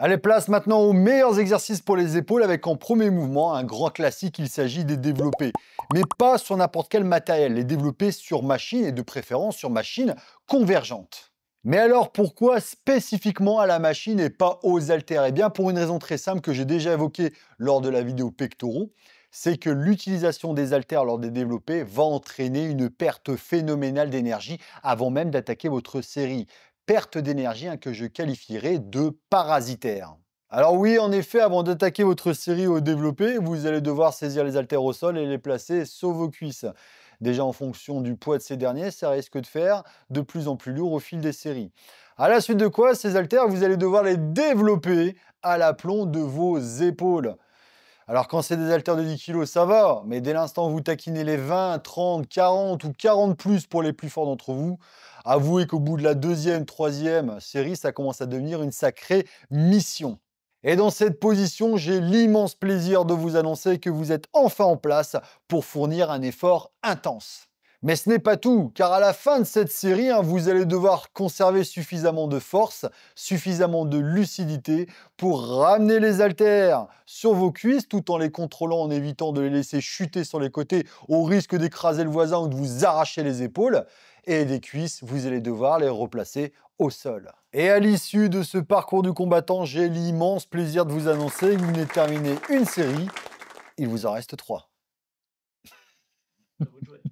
Allez, place maintenant aux meilleurs exercices pour les épaules avec en premier mouvement un grand classique, il s'agit des développés. Mais pas sur n'importe quel matériel, les développés sur machine et de préférence sur machine convergente. Mais alors pourquoi spécifiquement à la machine et pas aux haltères? Eh bien pour une raison très simple que j'ai déjà évoquée lors de la vidéo pectoraux, c'est que l'utilisation des haltères lors des développés va entraîner une perte phénoménale d'énergie avant même d'attaquer votre série perte d'énergie hein, que je qualifierais de parasitaire. Alors oui, en effet, avant d'attaquer votre série au développé, vous allez devoir saisir les haltères au sol et les placer sur vos cuisses. Déjà en fonction du poids de ces derniers, ça risque de faire de plus en plus lourd au fil des séries. À la suite de quoi, ces haltères, vous allez devoir les développer à l'aplomb de vos épaules. Alors quand c'est des haltères de 10 kg, ça va, mais dès l'instant où vous taquinez les 20, 30, 40 ou 40 plus pour les plus forts d'entre vous, Avouez qu'au bout de la deuxième, troisième série, ça commence à devenir une sacrée mission. Et dans cette position, j'ai l'immense plaisir de vous annoncer que vous êtes enfin en place pour fournir un effort intense. Mais ce n'est pas tout, car à la fin de cette série, hein, vous allez devoir conserver suffisamment de force, suffisamment de lucidité pour ramener les haltères sur vos cuisses tout en les contrôlant en évitant de les laisser chuter sur les côtés au risque d'écraser le voisin ou de vous arracher les épaules. Et des cuisses, vous allez devoir les replacer au sol. Et à l'issue de ce parcours du combattant, j'ai l'immense plaisir de vous annoncer que vous venez de terminer une série. Il vous en reste trois.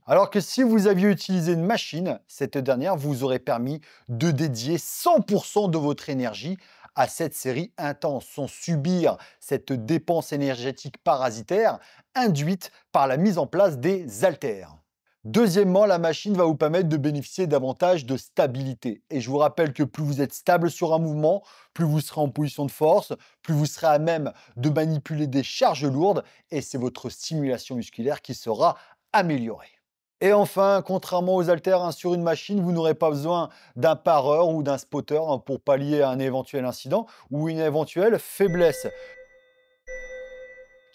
Alors que si vous aviez utilisé une machine, cette dernière vous aurait permis de dédier 100% de votre énergie à cette série intense, sans subir cette dépense énergétique parasitaire induite par la mise en place des haltères. Deuxièmement, la machine va vous permettre de bénéficier davantage de stabilité. Et je vous rappelle que plus vous êtes stable sur un mouvement, plus vous serez en position de force, plus vous serez à même de manipuler des charges lourdes et c'est votre stimulation musculaire qui sera améliorée. Et enfin, contrairement aux haltères hein, sur une machine, vous n'aurez pas besoin d'un pareur ou d'un spotter hein, pour pallier un éventuel incident ou une éventuelle faiblesse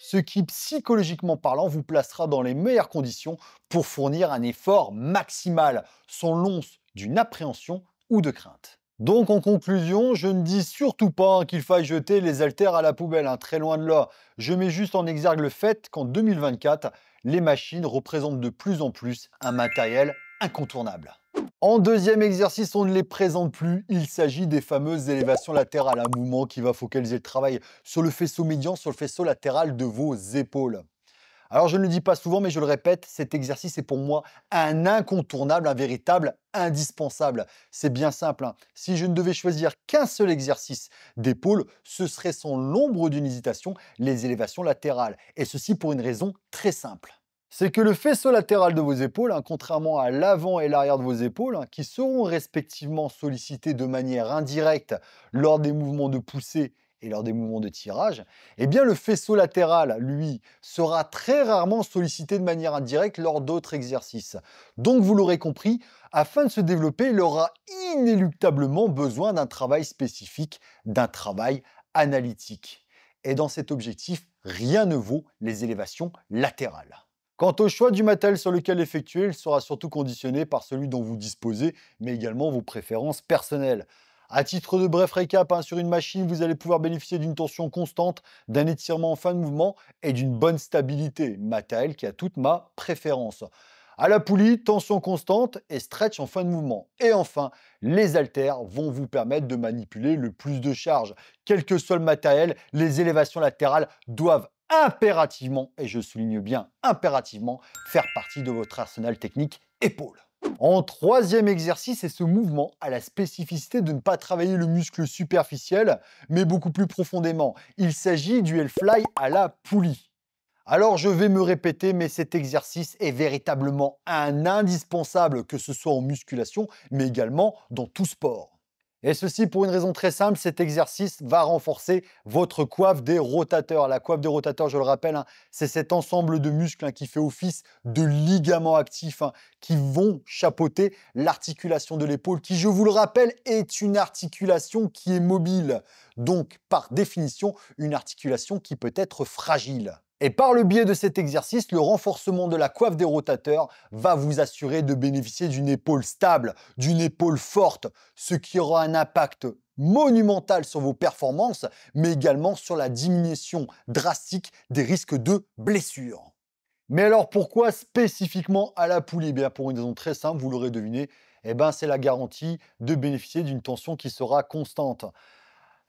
ce qui psychologiquement parlant vous placera dans les meilleures conditions pour fournir un effort maximal, sans l'once d'une appréhension ou de crainte. Donc en conclusion, je ne dis surtout pas qu'il faille jeter les haltères à la poubelle, hein, très loin de là. Je mets juste en exergue le fait qu'en 2024, les machines représentent de plus en plus un matériel incontournable. En deuxième exercice, on ne les présente plus. Il s'agit des fameuses élévations latérales, un mouvement qui va focaliser le travail sur le faisceau médian, sur le faisceau latéral de vos épaules. Alors je ne le dis pas souvent, mais je le répète, cet exercice est pour moi un incontournable, un véritable indispensable. C'est bien simple. Hein. Si je ne devais choisir qu'un seul exercice d'épaule, ce serait sans l'ombre d'une hésitation les élévations latérales. Et ceci pour une raison très simple c'est que le faisceau latéral de vos épaules, hein, contrairement à l'avant et l'arrière de vos épaules, hein, qui seront respectivement sollicités de manière indirecte lors des mouvements de poussée et lors des mouvements de tirage, eh le faisceau latéral, lui, sera très rarement sollicité de manière indirecte lors d'autres exercices. Donc vous l'aurez compris, afin de se développer, il aura inéluctablement besoin d'un travail spécifique, d'un travail analytique. Et dans cet objectif, rien ne vaut les élévations latérales. Quant au choix du matériel sur lequel effectuer, il sera surtout conditionné par celui dont vous disposez, mais également vos préférences personnelles. À titre de bref récap, hein, sur une machine, vous allez pouvoir bénéficier d'une tension constante, d'un étirement en fin de mouvement et d'une bonne stabilité, matériel qui a toute ma préférence. À la poulie, tension constante et stretch en fin de mouvement. Et enfin, les haltères vont vous permettre de manipuler le plus de charge. Quel que soit le matériel, les élévations latérales doivent impérativement, et je souligne bien impérativement, faire partie de votre arsenal technique épaule. En troisième exercice, c'est ce mouvement a la spécificité de ne pas travailler le muscle superficiel, mais beaucoup plus profondément. Il s'agit du L-fly à la poulie. Alors je vais me répéter, mais cet exercice est véritablement un indispensable, que ce soit en musculation, mais également dans tout sport. Et ceci pour une raison très simple, cet exercice va renforcer votre coiffe des rotateurs. La coiffe des rotateurs, je le rappelle, hein, c'est cet ensemble de muscles hein, qui fait office de ligaments actifs hein, qui vont chapeauter l'articulation de l'épaule, qui, je vous le rappelle, est une articulation qui est mobile. Donc, par définition, une articulation qui peut être fragile. Et par le biais de cet exercice, le renforcement de la coiffe des rotateurs va vous assurer de bénéficier d'une épaule stable, d'une épaule forte, ce qui aura un impact monumental sur vos performances, mais également sur la diminution drastique des risques de blessures. Mais alors pourquoi spécifiquement à la poulie? Eh Bien pour une raison très simple, vous l'aurez deviné, eh ben, c'est la garantie de bénéficier d'une tension qui sera constante.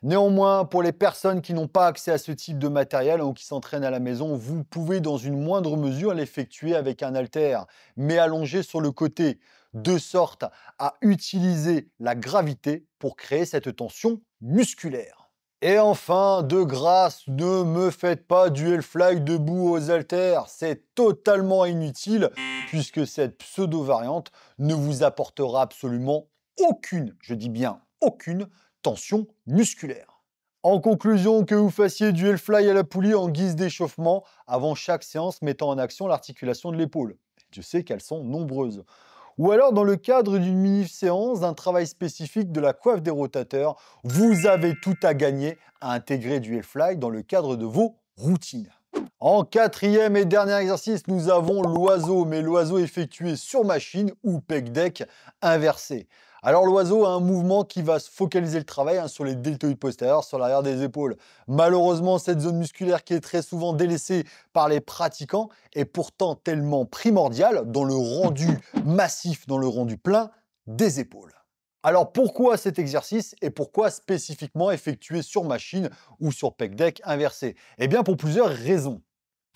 Néanmoins, pour les personnes qui n'ont pas accès à ce type de matériel ou qui s'entraînent à la maison, vous pouvez dans une moindre mesure l'effectuer avec un halter, mais allongé sur le côté, de sorte à utiliser la gravité pour créer cette tension musculaire. Et enfin, de grâce, ne me faites pas du fly debout aux haltères, c'est totalement inutile puisque cette pseudo-variante ne vous apportera absolument aucune, je dis bien aucune, tension musculaire. En conclusion, que vous fassiez du fly à la poulie en guise d'échauffement avant chaque séance mettant en action l'articulation de l'épaule. Je sais qu'elles sont nombreuses. Ou alors dans le cadre d'une mini-séance, d'un travail spécifique de la coiffe des rotateurs, vous avez tout à gagner à intégrer du fly dans le cadre de vos routines. En quatrième et dernier exercice, nous avons l'oiseau, mais l'oiseau effectué sur machine ou pec deck inversé. Alors l'oiseau a un mouvement qui va se focaliser le travail hein, sur les deltoïdes postérieurs, sur l'arrière des épaules. Malheureusement, cette zone musculaire qui est très souvent délaissée par les pratiquants est pourtant tellement primordiale dans le rendu massif, dans le rendu plein des épaules. Alors pourquoi cet exercice et pourquoi spécifiquement effectué sur machine ou sur pec deck inversé? Eh bien pour plusieurs raisons.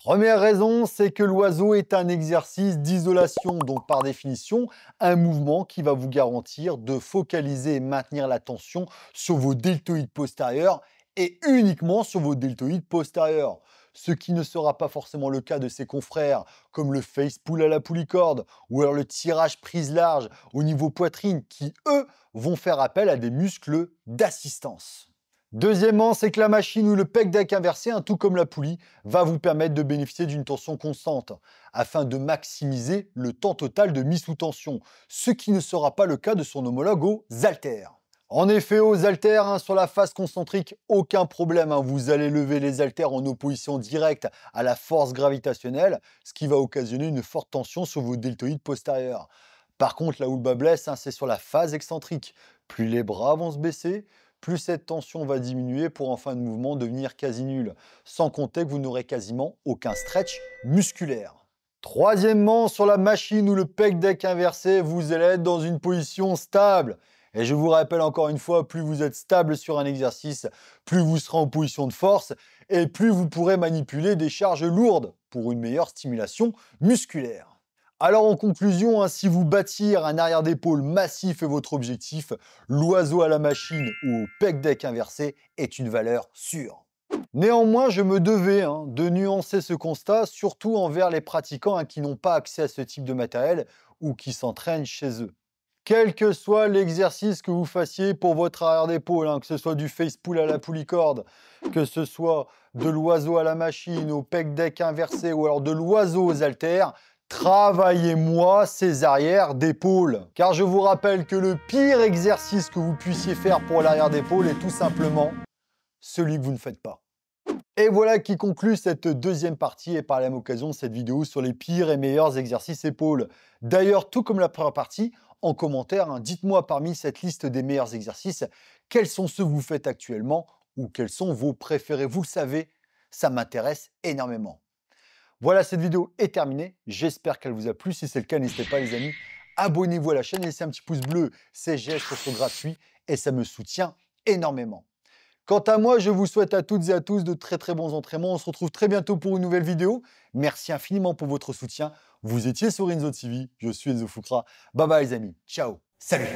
Première raison, c'est que l'oiseau est un exercice d'isolation, donc par définition, un mouvement qui va vous garantir de focaliser et maintenir l'attention sur vos deltoïdes postérieurs et uniquement sur vos deltoïdes postérieurs. Ce qui ne sera pas forcément le cas de ses confrères, comme le face pull à la poulicorde ou alors le tirage prise large au niveau poitrine, qui eux vont faire appel à des muscles d'assistance. Deuxièmement, c'est que la machine ou le pec deck inversé, hein, tout comme la poulie, va vous permettre de bénéficier d'une tension constante afin de maximiser le temps total de mise sous tension, ce qui ne sera pas le cas de son homologue aux haltères. En effet, aux haltères, hein, sur la face concentrique, aucun problème. Hein. vous allez lever les haltères en opposition directe à la force gravitationnelle, ce qui va occasionner une forte tension sur vos deltoïdes postérieurs. Par contre, là où le bas blesse, c'est sur la phase excentrique. Plus les bras vont se baisser, plus cette tension va diminuer pour en fin de mouvement devenir quasi nul, sans compter que vous n'aurez quasiment aucun stretch musculaire. Troisièmement, sur la machine ou le pec deck inversé, vous allez être dans une position stable. Et je vous rappelle encore une fois, plus vous êtes stable sur un exercice, plus vous serez en position de force et plus vous pourrez manipuler des charges lourdes pour une meilleure stimulation musculaire. Alors en conclusion, hein, si vous bâtir un arrière d'épaule massif est votre objectif, l'oiseau à la machine ou au pec deck inversé est une valeur sûre. Néanmoins, je me devais hein, de nuancer ce constat, surtout envers les pratiquants hein, qui n'ont pas accès à ce type de matériel ou qui s'entraînent chez eux. Quel que soit l'exercice que vous fassiez pour votre arrière d'épaule, que ce soit du face pull à la poulicorde, que ce soit de l'oiseau à la machine, au pec deck inversé ou alors de l'oiseau aux haltères, Travaillez-moi ces arrières d'épaule. Car je vous rappelle que le pire exercice que vous puissiez faire pour l'arrière d'épaule est tout simplement celui que vous ne faites pas. Et voilà qui conclut cette deuxième partie et par la même occasion cette vidéo sur les pires et meilleurs exercices épaules. D'ailleurs, tout comme la première partie, en commentaire, hein, dites-moi parmi cette liste des meilleurs exercices, quels sont ceux que vous faites actuellement ou quels sont vos préférés? Vous le savez, ça m'intéresse énormément. Voilà, cette vidéo est terminée. J'espère qu'elle vous a plu. Si c'est le cas, n'hésitez pas les amis, abonnez-vous à la chaîne, laissez un petit pouce bleu. Ces gestes sont gratuits et ça me soutient énormément. Quant à moi, je vous souhaite à toutes et à tous de très très bons entraînements. On se retrouve très bientôt pour une nouvelle vidéo. Merci infiniment pour votre soutien. Vous étiez sur Enzo TV, je suis Enzo Fukra. Bye bye les amis, ciao, salut